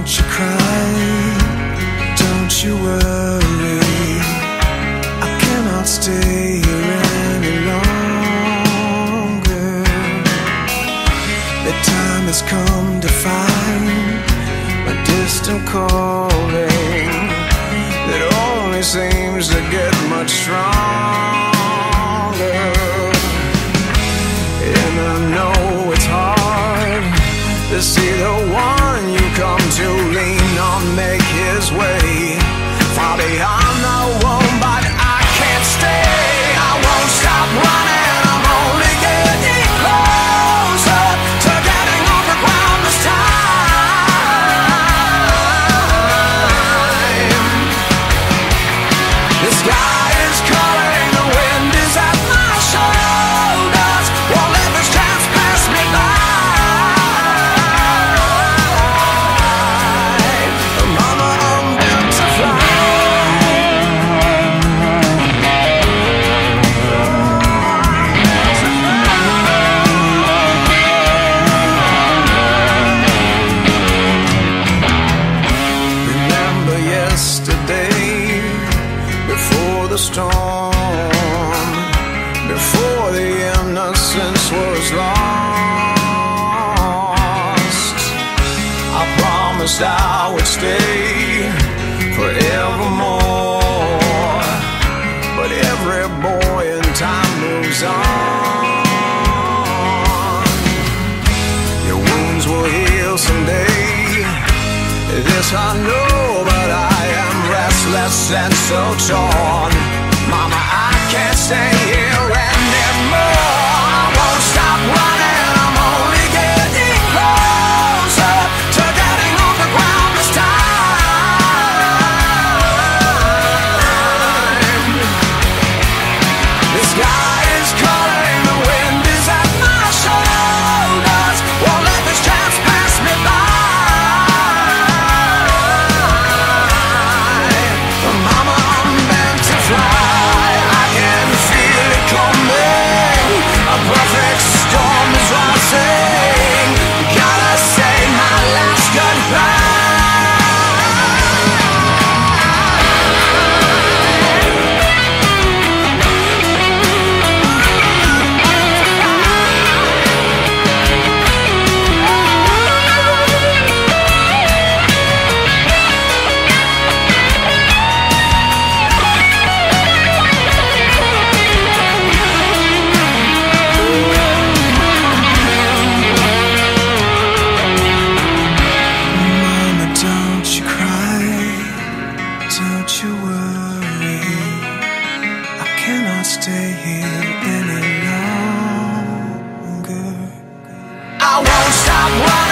Don't you cry, don't you worry. I cannot stay here any longer. The time has come to find my distant calling. That only seems to get much stronger. And I know it's hard to see the to lean on, make his way far beyond the wall. storm before the innocence was lost. I promised I would stay forevermore, but every boy in time moves on. Your wounds will heal someday. This I know, but I am restless and so torn. Mama, I cannot stay here any longer. I won't stop running.